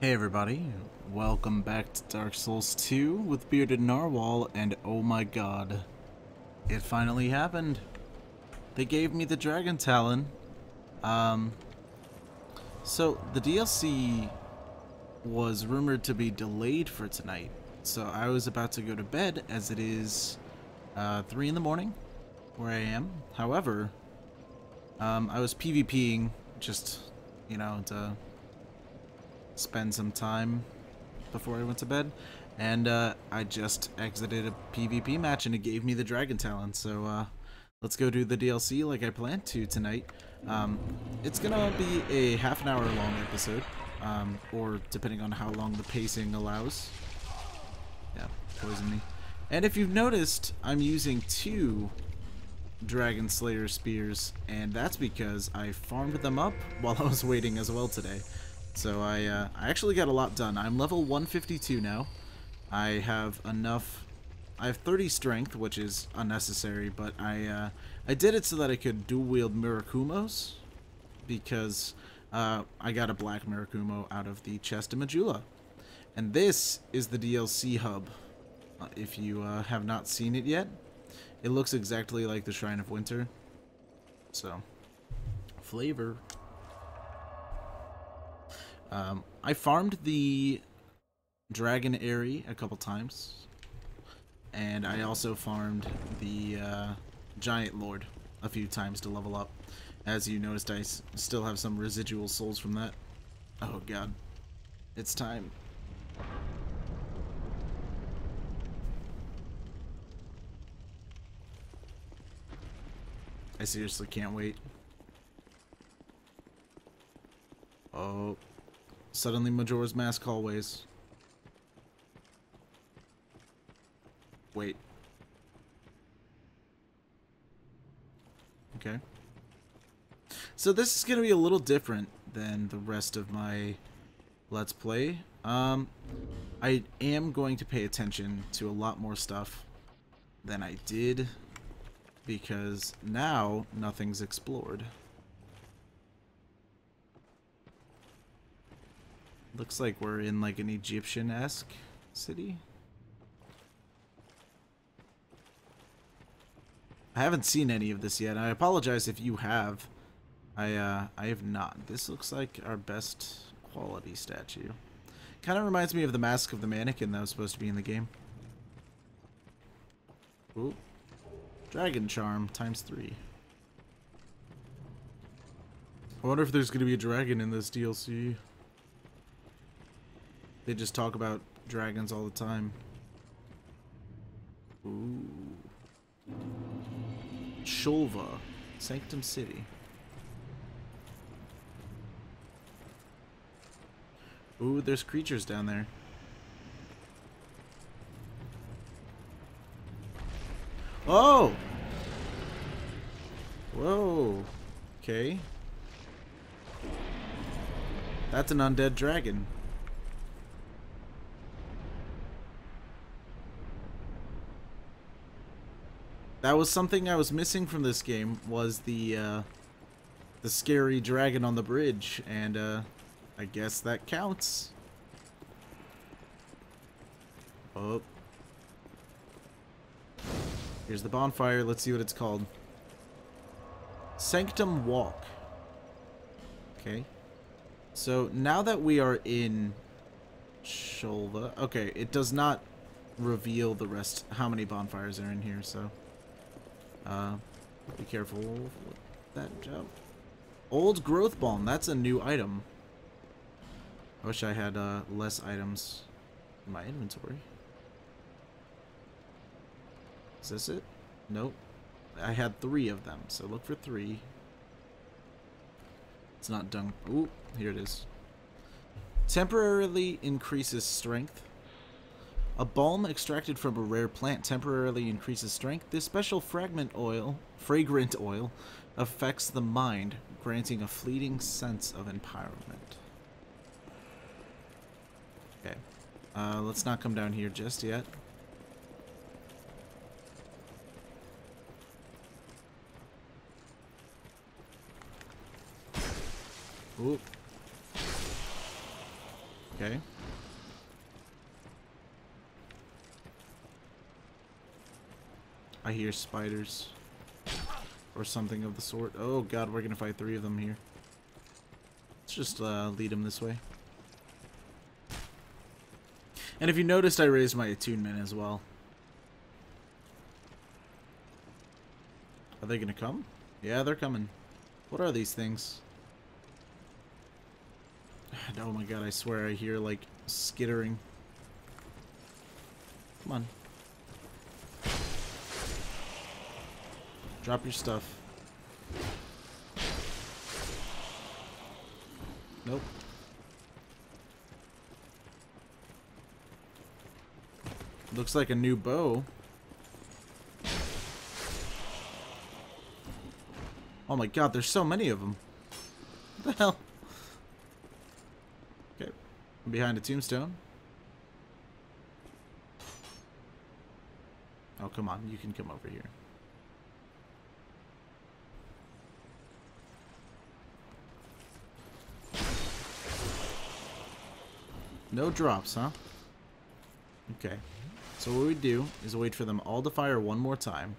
Hey everybody, welcome back to Dark Souls 2 with Bearded Narwhal, and oh my god, it finally happened. They gave me the Dragon Talon. Um, so the DLC was rumored to be delayed for tonight, so I was about to go to bed as it is uh, 3 in the morning where I am. However, um, I was PvPing just, you know, to spend some time before I went to bed. And uh, I just exited a PvP match and it gave me the Dragon Talon. So uh, let's go do the DLC like I planned to tonight. Um, it's gonna be a half an hour long episode, um, or depending on how long the pacing allows. Yeah, poison me. And if you've noticed, I'm using two Dragon Slayer spears, and that's because I farmed them up while I was waiting as well today. So I, uh, I actually got a lot done. I'm level 152 now. I have enough... I have 30 strength, which is unnecessary, but I, uh, I did it so that I could dual-wield Murakumos, because uh, I got a black Murakumo out of the chest in Majula. And this is the DLC hub, uh, if you uh, have not seen it yet. It looks exactly like the Shrine of Winter. So, flavor. Um, I farmed the Dragon Aerie a couple times. And I also farmed the uh, Giant Lord a few times to level up. As you noticed, I still have some residual souls from that. Oh god. It's time. I seriously can't wait. Oh. Suddenly Majora's Mask hallways. Wait. Okay. So this is going to be a little different than the rest of my Let's Play. Um, I am going to pay attention to a lot more stuff than I did because now nothing's explored. Looks like we're in like an Egyptian-esque city. I haven't seen any of this yet. I apologize if you have. I uh, I have not. This looks like our best quality statue. Kind of reminds me of the Mask of the Mannequin that was supposed to be in the game. Ooh. Dragon Charm times three. I wonder if there's going to be a dragon in this DLC. They just talk about dragons all the time. Ooh. Shulva. Sanctum City. Ooh, there's creatures down there. Oh! Whoa. Okay. That's an undead dragon. That was something I was missing from this game, was the, uh, the scary dragon on the bridge, and, uh, I guess that counts. Oh. Here's the bonfire. Let's see what it's called. Sanctum Walk. Okay. So now that we are in Shulva, okay, it does not reveal the rest, how many bonfires are in here, so uh, be careful with that jump. Old Growth Balm, that's a new item. I wish I had uh, less items in my inventory. Is this it? Nope. I had three of them, so look for three. It's not done. Ooh, here it is. Temporarily increases strength. A balm extracted from a rare plant temporarily increases strength. This special fragment oil, fragrant oil, affects the mind, granting a fleeting sense of empowerment. Okay. Uh, let's not come down here just yet. Ooh. Okay. I hear spiders. Or something of the sort. Oh god, we're gonna fight three of them here. Let's just uh, lead them this way. And if you noticed, I raised my attunement as well. Are they gonna come? Yeah, they're coming. What are these things? Oh my god, I swear I hear, like, skittering. Come on. Drop your stuff. Nope. Looks like a new bow. Oh my god, there's so many of them. What the hell? Okay. I'm behind a tombstone. Oh, come on. You can come over here. No drops, huh? Okay. So what we do is wait for them all to fire one more time.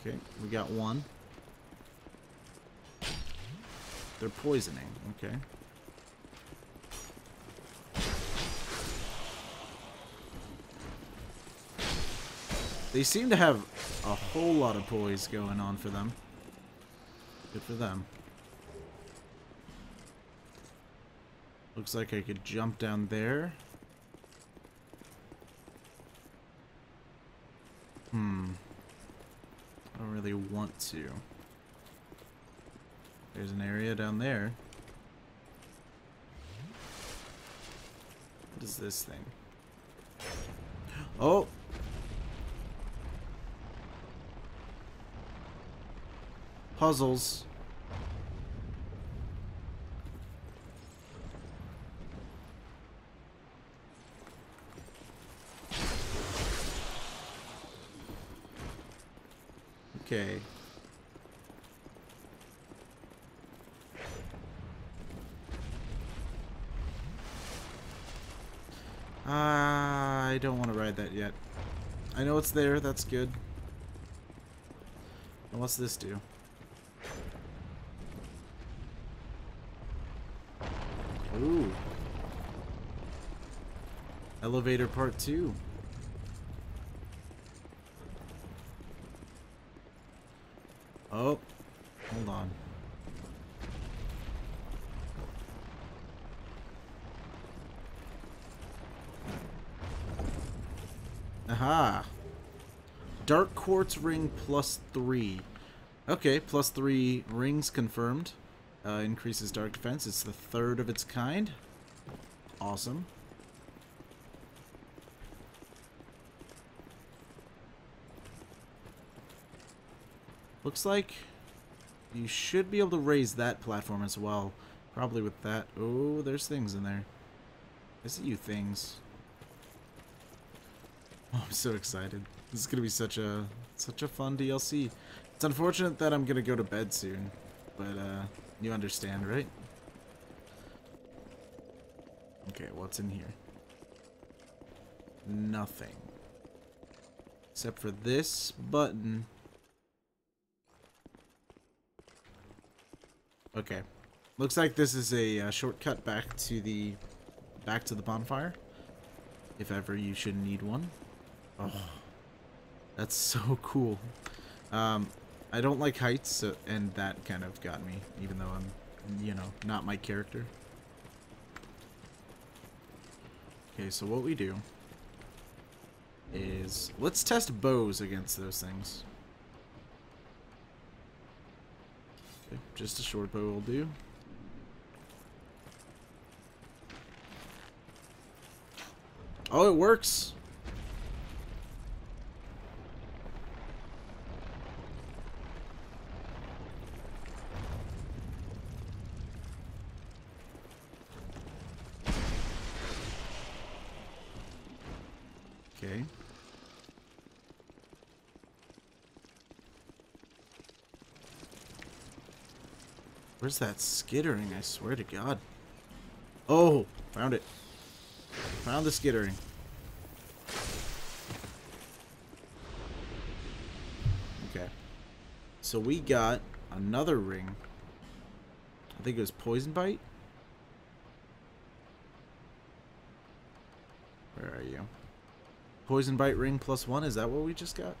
Okay, we got one. They're poisoning, okay. They seem to have a whole lot of poise going on for them. Good for them. Looks like I could jump down there. Hmm. I don't really want to. There's an area down there. What is this thing? Oh! Puzzles. Okay. I don't want to ride that yet. I know it's there, that's good. And what's this do? Ooh. Elevator part two. Oh, hold on. Aha. Dark Quartz Ring plus three. Okay, plus three rings confirmed. Uh, increases dark defense. It's the third of its kind. Awesome. Looks like you should be able to raise that platform as well. Probably with that. Oh, there's things in there. I see you things. Oh, I'm so excited. This is gonna be such a such a fun DLC. It's unfortunate that I'm gonna go to bed soon, but uh, you understand, right? Okay, what's in here? Nothing. Except for this button. Okay. Looks like this is a uh, shortcut back to the back to the bonfire. If ever you should need one. Oh, that's so cool. Um, I don't like heights, so, and that kind of got me, even though I'm, you know, not my character. Okay, so what we do is let's test bows against those things. Okay, just a short bow will do. Oh, it works! Okay. Where's that skittering? I swear to God. Oh, found it. Found the skittering. Okay. So we got another ring. I think it was poison bite. Where are you? Poison bite ring plus one. Is that what we just got?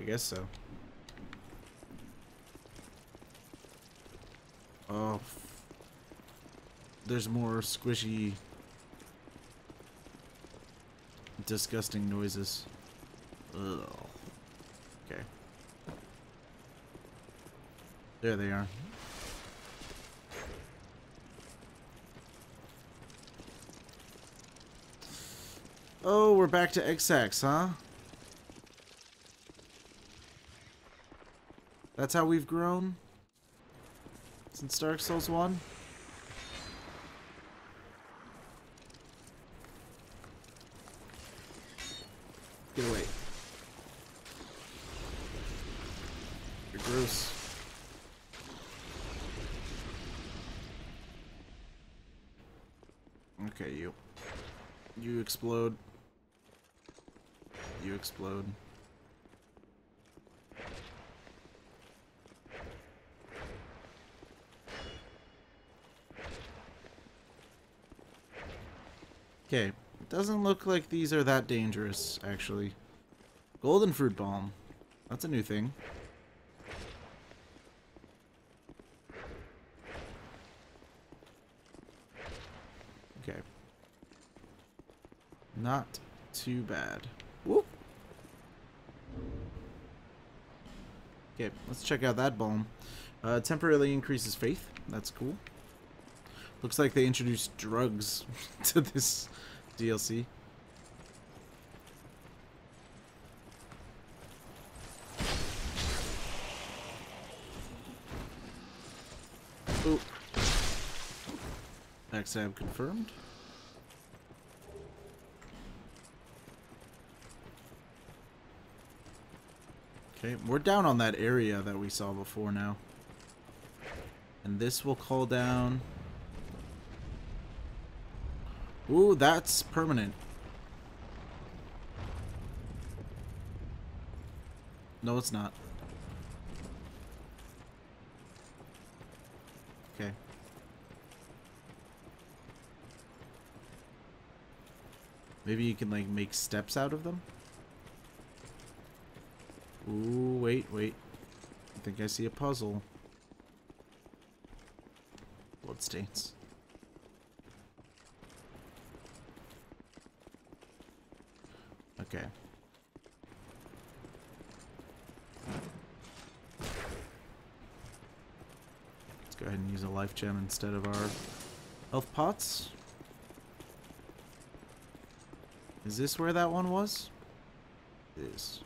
I guess so. Oh. There's more squishy, disgusting noises. Ugh. Okay. There they are. Oh, we're back to X-Ax, huh? That's how we've grown? Since Dark Souls 1? Get away. You're gross. Okay, you. You explode. You explode. Okay, it doesn't look like these are that dangerous, actually. Golden fruit bomb. That's a new thing. Okay. Not too bad. Whoop. Okay, let's check out that bomb. Uh, temporarily increases faith. That's cool. Looks like they introduced drugs to this DLC. Backstab confirmed. Okay, we're down on that area that we saw before now. And this will call down... Ooh, that's permanent. No, it's not. Okay. Maybe you can, like, make steps out of them? Ooh, wait, wait. I think I see a puzzle. Bloodstains. Okay. Let's go ahead and use a life gem instead of our health pots. Is this where that one was? It is.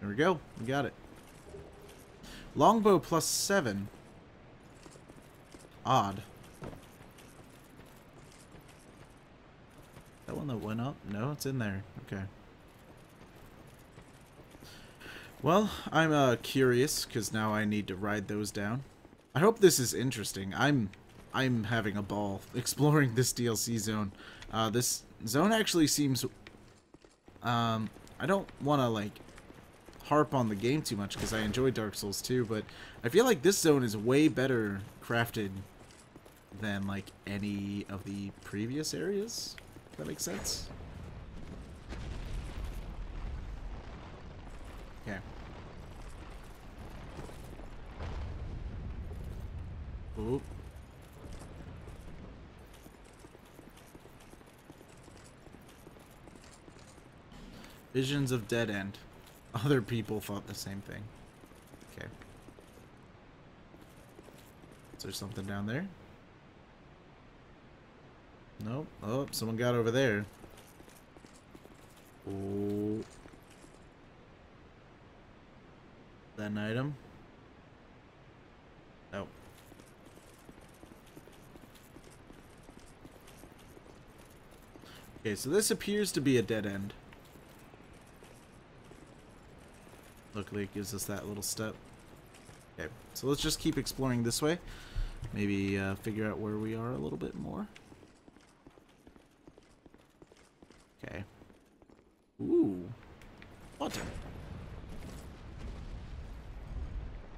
There we go. We got it. Longbow plus seven. Odd. That one that went up? No, it's in there. Okay. Well, I'm uh, curious because now I need to ride those down. I hope this is interesting. I'm I'm having a ball exploring this DLC zone. Uh, this zone actually seems. Um, I don't want to like harp on the game too much because I enjoy Dark Souls 2, but I feel like this zone is way better crafted than like any of the previous areas. If that makes sense. Okay. Oop. Visions of Dead End. Other people thought the same thing. Okay. Is there something down there? Nope. Oh, someone got over there. Oh. That item? Nope. Okay, so this appears to be a dead end. Luckily, it gives us that little step. Okay, so let's just keep exploring this way. Maybe uh, figure out where we are a little bit more. Okay. Ooh. What?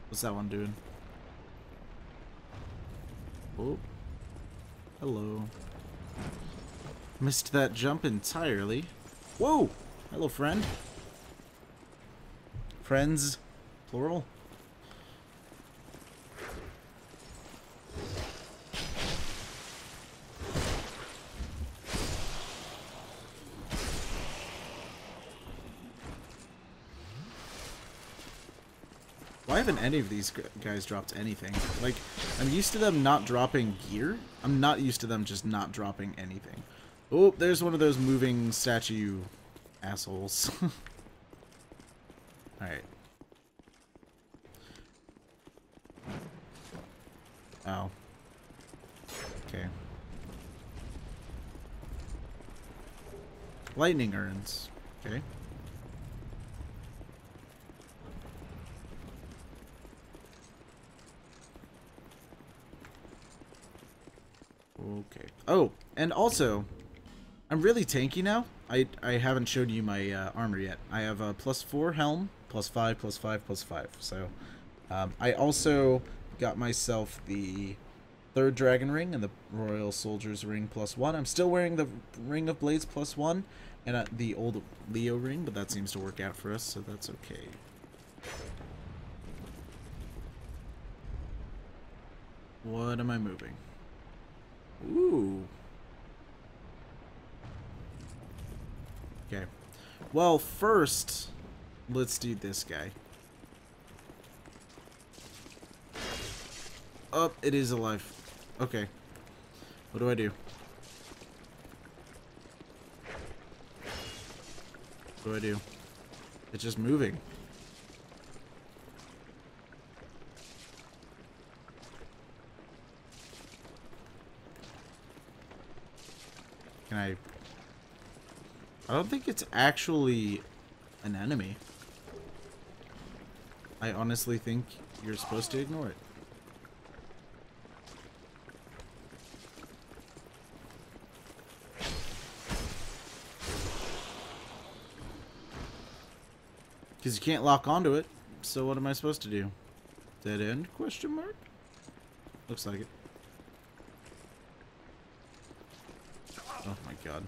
What's that one doing? Oh. Hello. Missed that jump entirely. Whoa! Hello, friend. Friends, plural. Why haven't any of these guys dropped anything? Like, I'm used to them not dropping gear. I'm not used to them just not dropping anything. Oh, there's one of those moving statue assholes. Alright. Oh. Okay. Lightning urns. Okay. Okay. Oh, and also, I'm really tanky now. I, I haven't showed you my uh, armor yet. I have a plus 4 helm, plus 5, plus 5, plus 5. So, um, I also got myself the third dragon ring and the royal soldier's ring plus 1. I'm still wearing the ring of blades plus 1 and uh, the old Leo ring, but that seems to work out for us, so that's okay. What am I moving? Ooh. Okay. Well, first, let's do this guy. Oh, it is alive. Okay. What do I do? What do I do? It's just moving. Can I... I don't think it's actually an enemy. I honestly think you're supposed to ignore it. Because you can't lock onto it. So what am I supposed to do? Dead end? Question mark? Looks like it. Oh my god.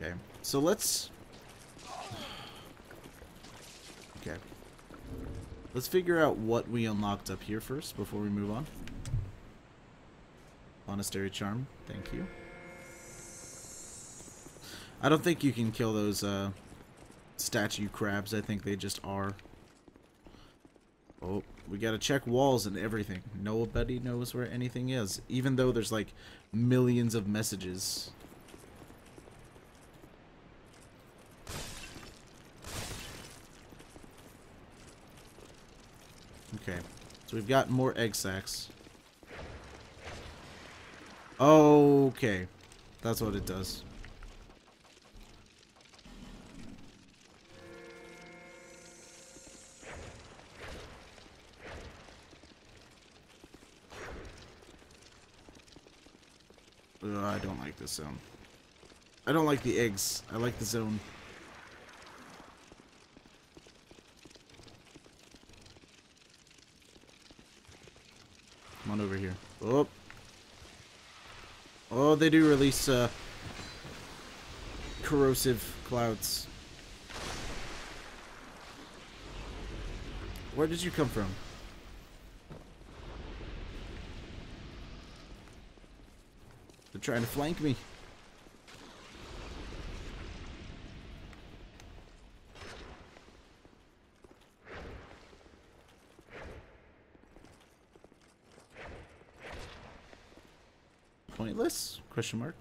Okay, so let's... Okay. Let's figure out what we unlocked up here first before we move on. Monastery Charm, thank you. I don't think you can kill those uh, statue crabs. I think they just are. Oh, we gotta check walls and everything. Nobody knows where anything is, even though there's like millions of messages. Okay, so we've got more egg sacs. Okay, that's what it does. Ugh, I don't like this zone. I don't like the eggs. I like the zone. Over here. Oh. Oh, they do release uh, corrosive clouds. Where did you come from? They're trying to flank me. Question mark.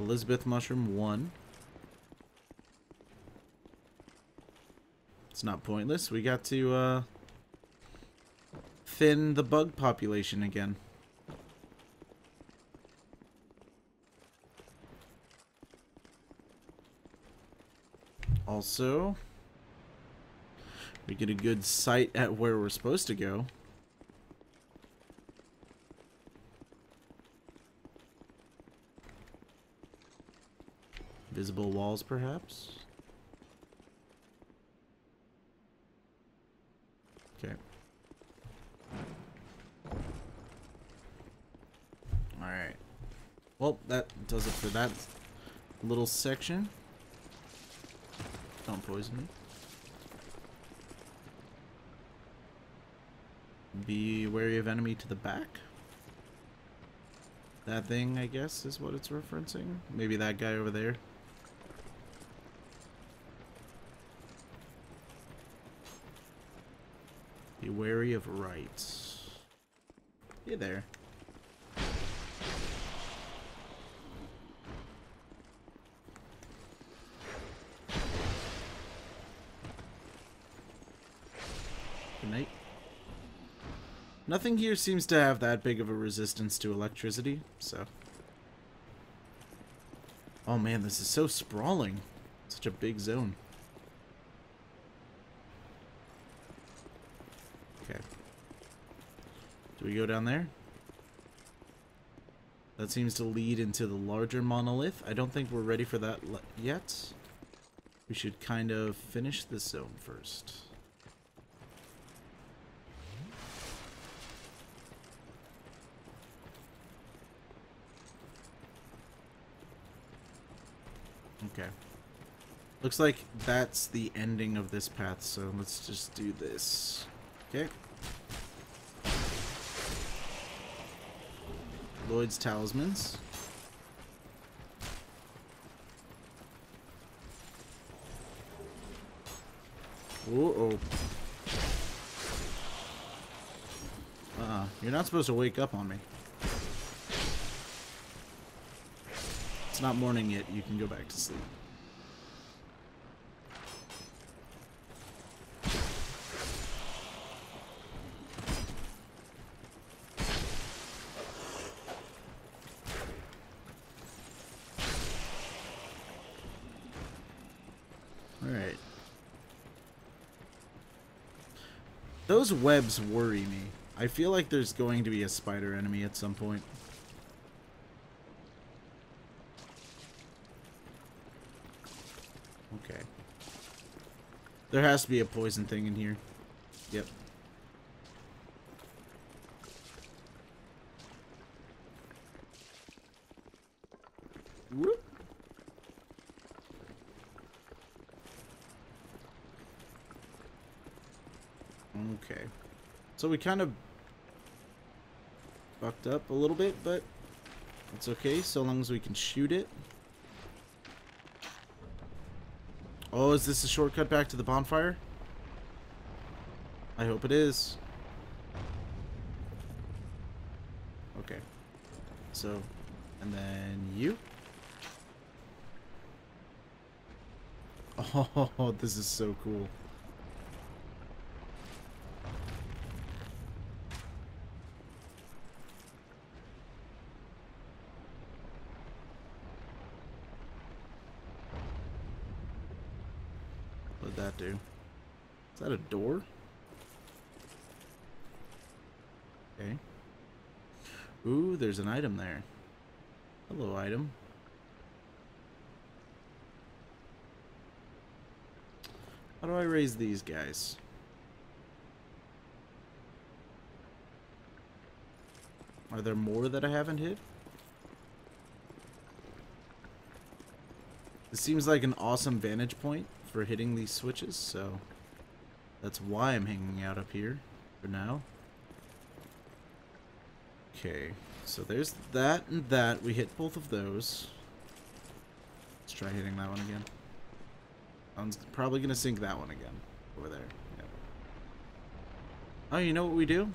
Elizabeth mushroom, one. It's not pointless. We got to uh, thin the bug population again. Also, we get a good sight at where we're supposed to go. Visible walls, perhaps? Okay. Alright. Well, that does it for that little section. Don't poison me. Be wary of enemy to the back. That thing, I guess, is what it's referencing. Maybe that guy over there. Be wary of rights. Hey there. Good night. Nothing here seems to have that big of a resistance to electricity, so... Oh man, this is so sprawling. Such a big zone. Okay. Do we go down there? That seems to lead into the larger monolith. I don't think we're ready for that yet. We should kind of finish this zone first. Okay. Looks like that's the ending of this path, so let's just do this. Okay. Lloyd's Talismans. Uh-oh. Uh-uh. You're not supposed to wake up on me. It's not morning yet. You can go back to sleep. Alright. Those webs worry me. I feel like there's going to be a spider enemy at some point. Okay. There has to be a poison thing in here. Yep. Whoop. Okay. So we kind of fucked up a little bit, but it's okay so long as we can shoot it. Oh, is this a shortcut back to the bonfire? I hope it is. Okay. So, and then you. Oh, this is so cool. What'd that do? Is that a door? Okay. Ooh, there's an item there. Hello, item. How do I raise these guys? Are there more that I haven't hit? This seems like an awesome vantage point for hitting these switches, so that's why I'm hanging out up here for now. Okay, so there's that and that. We hit both of those. Let's try hitting that one again. I'm probably going to sink that one again over there. Oh, you know what we do?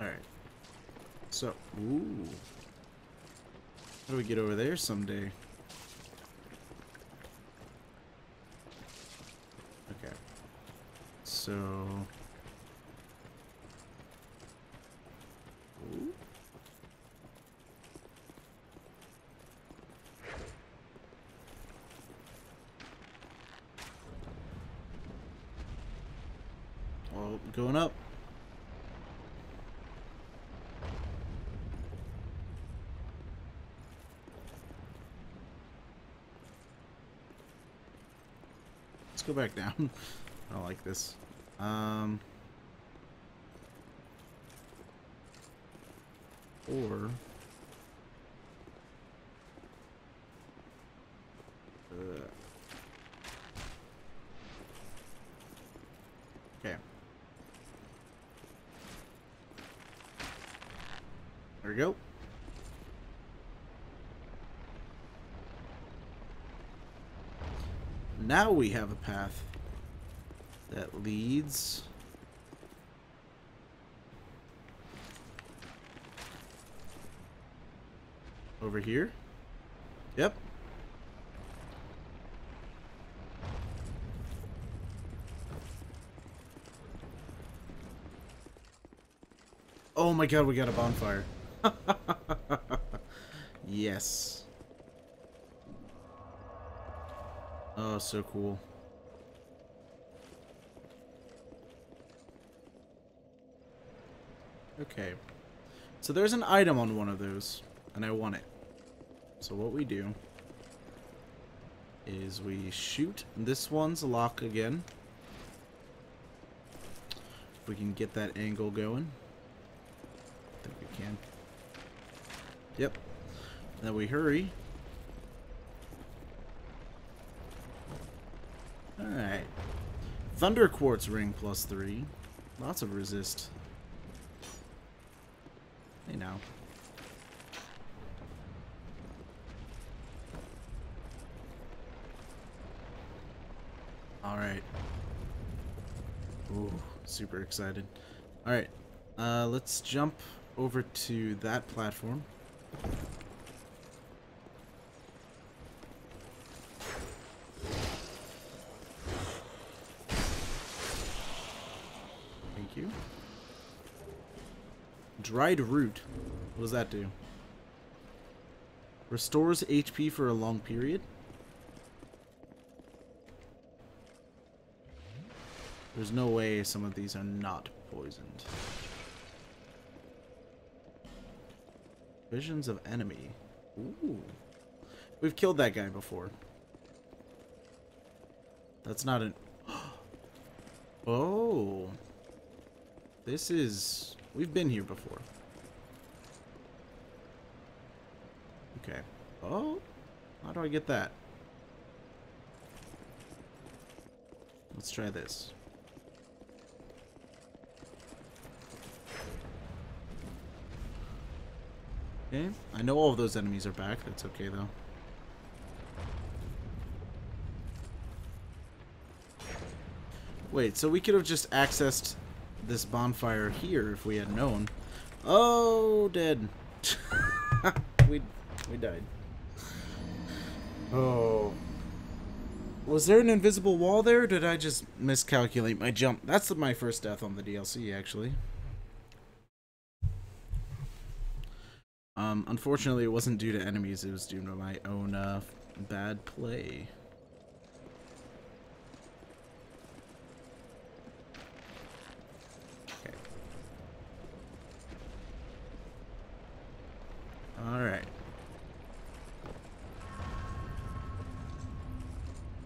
Alright. So, ooh. How do we get over there someday? Okay. So... Going up. Let's go back down. I don't like this. Um... Or... Uh, okay. There we go. Now we have a path that leads over here. Yep. Oh my god, we got a bonfire. yes. Oh, so cool. Okay. So there's an item on one of those, and I want it. So what we do is we shoot this one's lock again. If we can get that angle going. I think we can. Yep. then we hurry. Alright. Thunder Quartz Ring plus three. Lots of resist. Hey now. Alright. Ooh, super excited. Alright, uh, let's jump over to that platform. You. Dried root. What does that do? Restores HP for a long period. There's no way some of these are not poisoned. Visions of enemy. Ooh. We've killed that guy before. That's not an... oh. This is... We've been here before. Okay. Oh. How do I get that? Let's try this. Okay, I know all of those enemies are back. That's okay, though. Wait, so we could have just accessed this bonfire here if we had known. Oh, dead. we, we died. Oh. Was there an invisible wall there, did I just miscalculate my jump? That's my first death on the DLC, actually. Um, unfortunately, it wasn't due to enemies, it was due to my own, uh, bad play. Okay. Alright.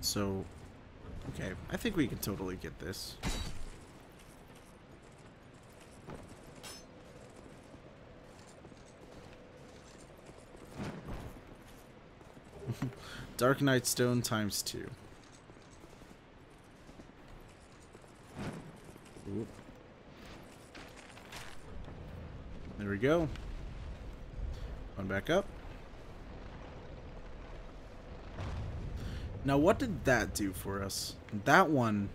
So, okay, I think we can totally get this. Darknight Stone times two. Oop. There we go. One back up. Now, what did that do for us? That one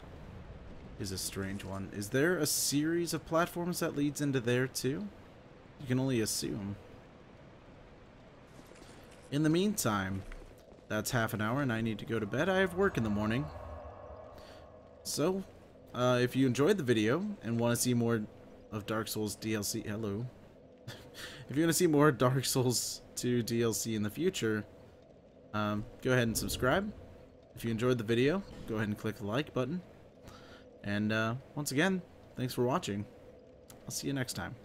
is a strange one. Is there a series of platforms that leads into there, too? You can only assume. In the meantime, that's half an hour and I need to go to bed. I have work in the morning. So, uh, if you enjoyed the video and want to see more of Dark Souls DLC, hello. if you want to see more Dark Souls 2 DLC in the future, um, go ahead and subscribe. If you enjoyed the video, go ahead and click the like button. And uh, once again, thanks for watching. I'll see you next time.